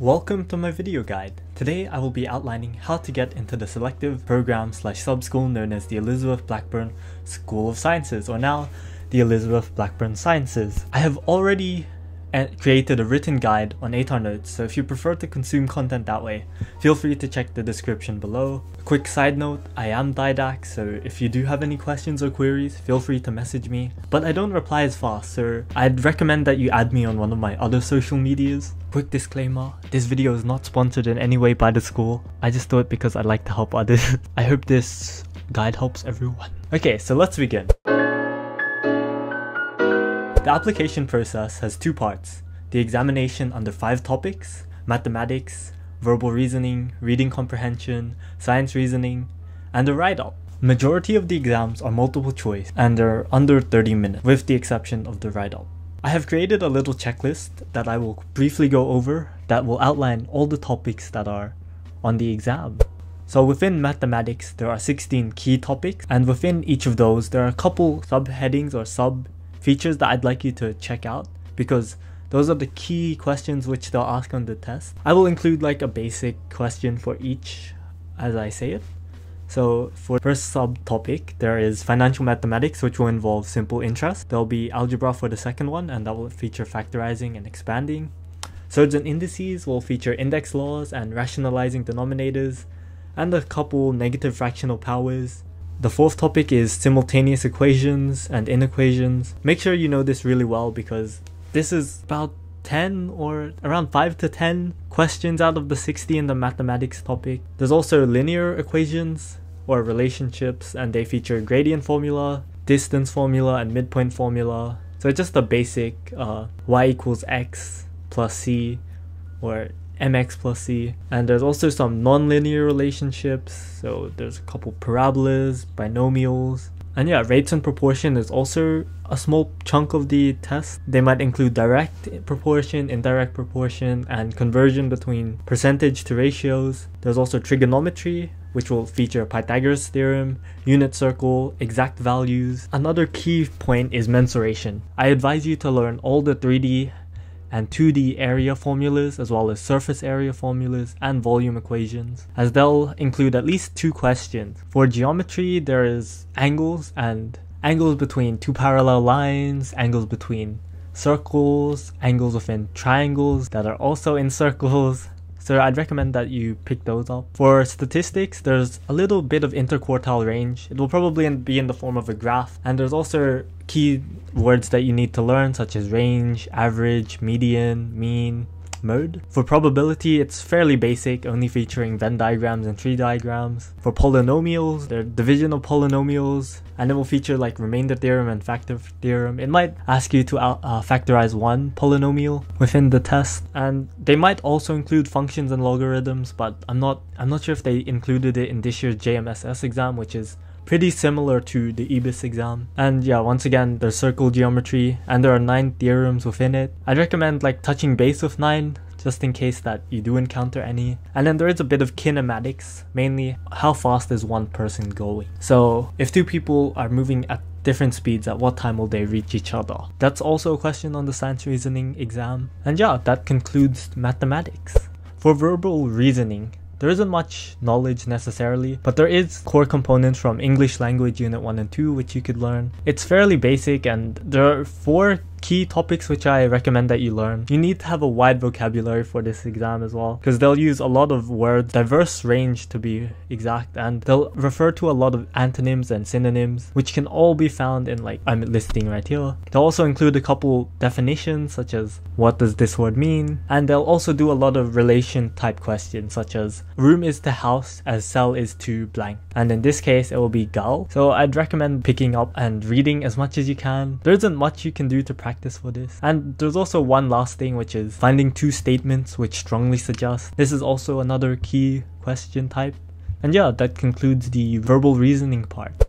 Welcome to my video guide. Today I will be outlining how to get into the selective program slash sub-school known as the Elizabeth Blackburn School of Sciences or now the Elizabeth Blackburn Sciences. I have already and created a written guide on ATAR Notes, so if you prefer to consume content that way, feel free to check the description below. A quick side note, I am Didac, so if you do have any questions or queries, feel free to message me. But I don't reply as fast, so I'd recommend that you add me on one of my other social medias. Quick disclaimer, this video is not sponsored in any way by the school. I just do it because I like to help others. I hope this guide helps everyone. Okay, so let's begin. The application process has two parts, the examination under five topics, mathematics, verbal reasoning, reading comprehension, science reasoning, and a write-up. Majority of the exams are multiple choice and they're under 30 minutes, with the exception of the write-up. I have created a little checklist that I will briefly go over that will outline all the topics that are on the exam. So within mathematics, there are 16 key topics, and within each of those, there are a couple subheadings or sub features that I'd like you to check out because those are the key questions which they'll ask on the test. I will include like a basic question for each as I say it. So for first subtopic, there is financial mathematics, which will involve simple interest. There'll be algebra for the second one, and that will feature factorizing and expanding. Surds and indices will feature index laws and rationalizing denominators, and a couple negative fractional powers. The fourth topic is simultaneous equations and inequations. Make sure you know this really well because this is about 10 or around 5 to 10 questions out of the 60 in the mathematics topic. There's also linear equations or relationships and they feature gradient formula, distance formula, and midpoint formula. So it's just the basic uh, y equals x plus c or mx plus c. And there's also some nonlinear relationships, so there's a couple parabolas, binomials, and yeah, rates and proportion is also a small chunk of the test. They might include direct proportion, indirect proportion, and conversion between percentage to ratios. There's also trigonometry, which will feature Pythagoras theorem, unit circle, exact values. Another key point is mensuration. I advise you to learn all the 3D and 2D area formulas as well as surface area formulas and volume equations as they'll include at least two questions. For geometry there is angles and angles between two parallel lines, angles between circles, angles within triangles that are also in circles, so I'd recommend that you pick those up. For statistics, there's a little bit of interquartile range. It will probably be in the form of a graph. And there's also key words that you need to learn such as range, average, median, mean, mode. For probability, it's fairly basic, only featuring Venn diagrams and tree diagrams. For polynomials, they're division of polynomials, and it will feature like remainder theorem and factor theorem. It might ask you to uh, uh, factorize one polynomial within the test, and they might also include functions and logarithms, but I'm not I'm not sure if they included it in this year's JMSS exam, which is pretty similar to the EBSS exam. And yeah, once again, there's circle geometry and there are nine theorems within it. I'd recommend like touching base with nine just in case that you do encounter any. And then there is a bit of kinematics, mainly how fast is one person going. So if two people are moving at different speeds, at what time will they reach each other? That's also a question on the science reasoning exam. And yeah, that concludes mathematics. For verbal reasoning, there isn't much knowledge necessarily, but there is core components from English language unit 1 and 2 which you could learn. It's fairly basic and there are four key topics which I recommend that you learn. You need to have a wide vocabulary for this exam as well because they'll use a lot of words, diverse range to be exact, and they'll refer to a lot of antonyms and synonyms which can all be found in like I'm listing right here. They'll also include a couple definitions such as what does this word mean and they'll also do a lot of relation type questions such as room is to house as cell is to blank and in this case it will be gal. So I'd recommend picking up and reading as much as you can. There isn't much you can do to practice practice for this. And there's also one last thing which is finding two statements which strongly suggest. This is also another key question type. And yeah, that concludes the verbal reasoning part.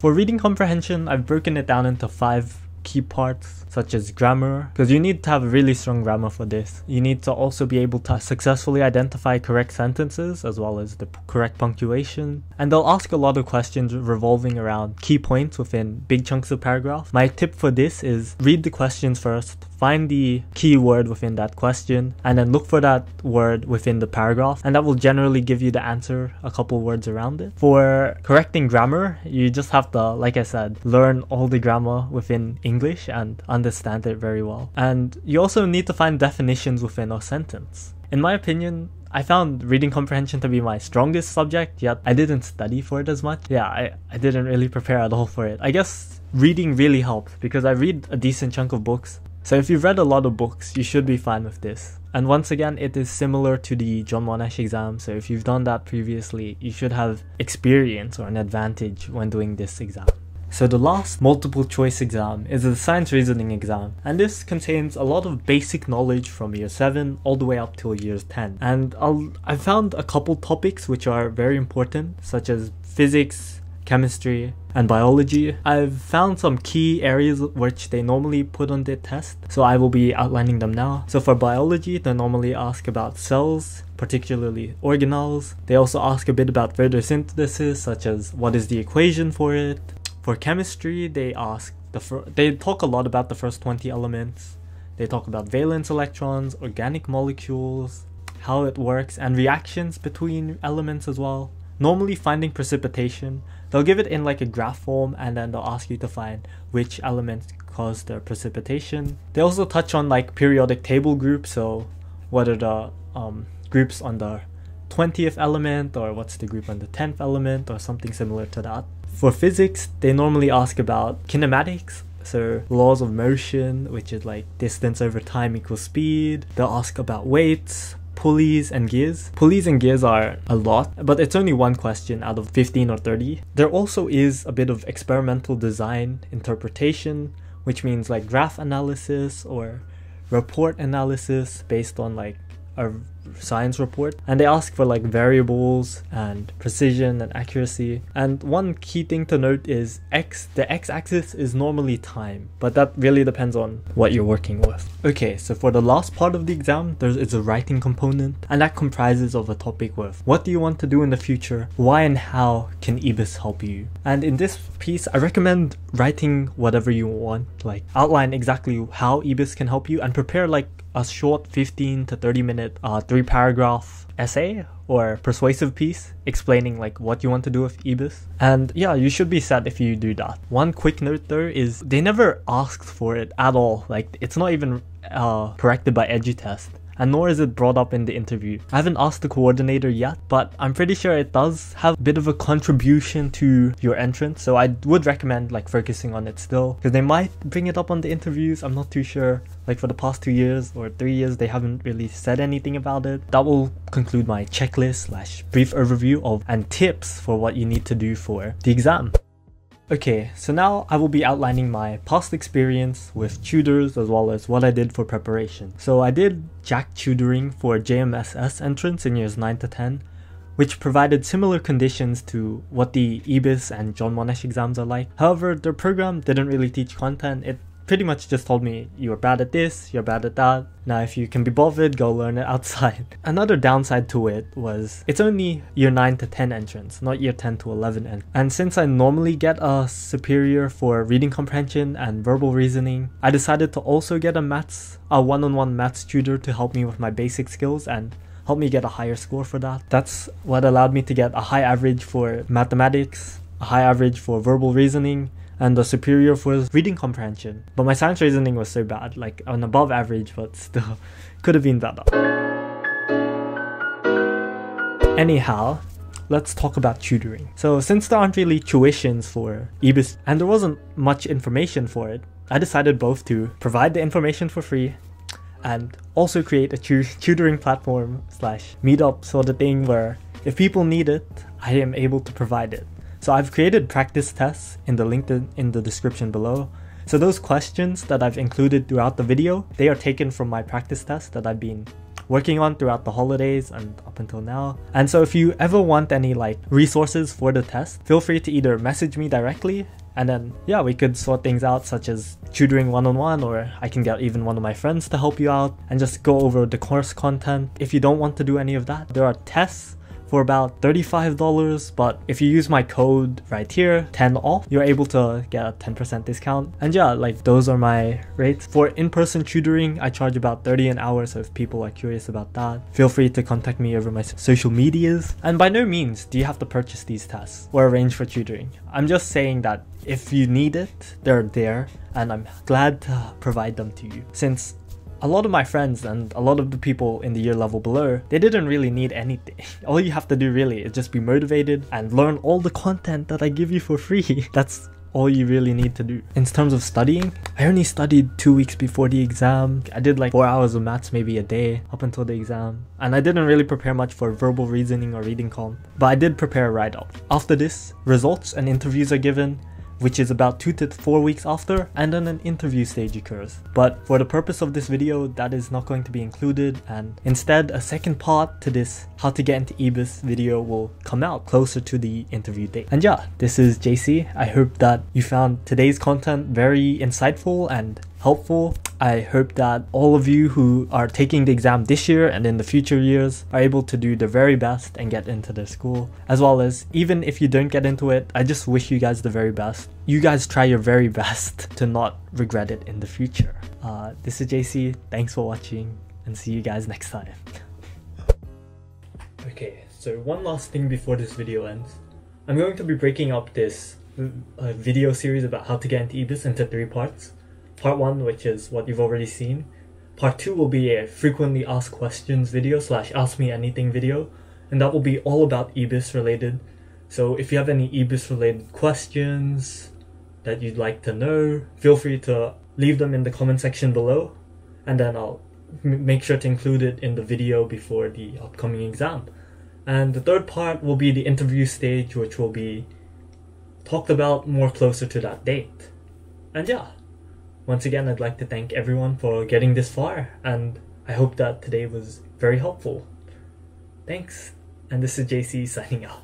For reading comprehension, I've broken it down into five key parts such as grammar because you need to have really strong grammar for this. You need to also be able to successfully identify correct sentences as well as the correct punctuation. And they'll ask a lot of questions revolving around key points within big chunks of paragraph. My tip for this is read the questions first, find the keyword within that question and then look for that word within the paragraph and that will generally give you the answer a couple words around it. For correcting grammar, you just have to, like I said, learn all the grammar within English and understand it very well. And you also need to find definitions within a sentence. In my opinion, I found reading comprehension to be my strongest subject, yet I didn't study for it as much. Yeah, I, I didn't really prepare at all for it. I guess reading really helped because I read a decent chunk of books. So if you've read a lot of books, you should be fine with this. And once again, it is similar to the John Monash exam. So if you've done that previously, you should have experience or an advantage when doing this exam. So the last multiple choice exam is the science reasoning exam and this contains a lot of basic knowledge from year 7 all the way up till year 10 and I'll, I found a couple topics which are very important such as physics, chemistry, and biology. I've found some key areas which they normally put on their test, so I will be outlining them now. So for biology, they normally ask about cells, particularly organelles. They also ask a bit about photosynthesis, such as what is the equation for it, for chemistry, they ask the they talk a lot about the first 20 elements. They talk about valence electrons, organic molecules, how it works, and reactions between elements as well. Normally finding precipitation, they'll give it in like a graph form and then they'll ask you to find which elements cause the precipitation. They also touch on like periodic table groups, so what are the um, groups on the 20th element or what's the group on the 10th element or something similar to that. For physics, they normally ask about kinematics, so laws of motion, which is like distance over time equals speed. They'll ask about weights, pulleys and gears. Pulleys and gears are a lot, but it's only one question out of 15 or 30. There also is a bit of experimental design interpretation, which means like graph analysis or report analysis based on like a science report and they ask for like variables and precision and accuracy. And one key thing to note is x the x-axis is normally time but that really depends on what you're working with. Okay so for the last part of the exam there is a writing component and that comprises of a topic with what do you want to do in the future? Why and how can EBSS help you? And in this piece i recommend writing whatever you want like outline exactly how EBSS can help you and prepare like a short 15 to 30 minute uh, three paragraph essay or persuasive piece explaining like what you want to do with EBSS. And yeah, you should be sad if you do that. One quick note there is they never asked for it at all. Like it's not even uh, corrected by EduTest and nor is it brought up in the interview. I haven't asked the coordinator yet, but I'm pretty sure it does have a bit of a contribution to your entrance, so I would recommend like focusing on it still, because they might bring it up on the interviews, I'm not too sure. Like for the past two years or three years, they haven't really said anything about it. That will conclude my checklist slash brief overview of and tips for what you need to do for the exam. Okay, so now I will be outlining my past experience with tutors as well as what I did for preparation. So I did Jack tutoring for JMSS entrance in years 9 to 10, which provided similar conditions to what the EBSS and John Monash exams are like. However, their program didn't really teach content, it pretty much just told me you're bad at this, you're bad at that. Now, if you can be bothered, go learn it outside. Another downside to it was it's only year 9 to 10 entrance, not year 10 to 11. En- and since I normally get a superior for reading comprehension and verbal reasoning, I decided to also get a maths, a one on one maths tutor to help me with my basic skills and help me get a higher score for that. That's what allowed me to get a high average for mathematics, a high average for verbal reasoning, and the superior for reading comprehension. But my science reasoning was so bad, like an above average, but still could have been better. Anyhow, let's talk about tutoring. So since there aren't really tuitions for EBSS and there wasn't much information for it, I decided both to provide the information for free and also create a tu- tutoring platform slash meetup sort of thing where if people need it, I am able to provide it. So I've created practice tests in the link in the description below. So those questions that I've included throughout the video, they are taken from my practice test that I've been working on throughout the holidays and up until now. And so if you ever want any like resources for the test, feel free to either message me directly and then yeah, we could sort things out such as tutoring one-on-one or I can get even one of my friends to help you out and just go over the course content. If you don't want to do any of that, there are tests for about $35 but if you use my code right here 10 off you're able to get a 10% discount. And yeah like those are my rates. For in-person tutoring I charge about 30 an hour so if people are curious about that feel free to contact me over my social medias. And by no means do you have to purchase these tests or arrange for tutoring. I'm just saying that if you need it they're there and I'm glad to provide them to you. Since a lot of my friends and a lot of the people in the year level below, they didn't really need anything. All you have to do really is just be motivated and learn all the content that I give you for free. That's all you really need to do. In terms of studying, I only studied two weeks before the exam. I did like four hours of maths maybe a day up until the exam. And I didn't really prepare much for verbal reasoning or reading comp, but I did prepare a write-up. After this, results and interviews are given which is about 2 to 4 weeks after, and then an interview stage occurs. But for the purpose of this video, that is not going to be included, and instead a second part to this how to get into EBSS video will come out closer to the interview date. And yeah, this is Jayce. I hope that you found today's content very insightful and helpful. I hope that all of you who are taking the exam this year and in the future years are able to do the very best and get into the school. As well as, even if you don't get into it, I just wish you guys the very best. You guys try your very best to not regret it in the future. Uh, this is Jayce, thanks for watching, and see you guys next time. okay, so one last thing before this video ends. I'm going to be breaking up this uh, video series about how to get into EBSS into three parts part one, which is what you've already seen. Part two will be a frequently asked questions video slash ask me anything video, and that will be all about EBSS related. So if you have any EBSS related questions that you'd like to know, feel free to leave them in the comment section below, and then I'll make sure to include it in the video before the upcoming exam. And the third part will be the interview stage, which will be talked about more closer to that date. And yeah. Once again, I'd like to thank everyone for getting this far, and I hope that today was very helpful. Thanks, and this is Jayce signing out.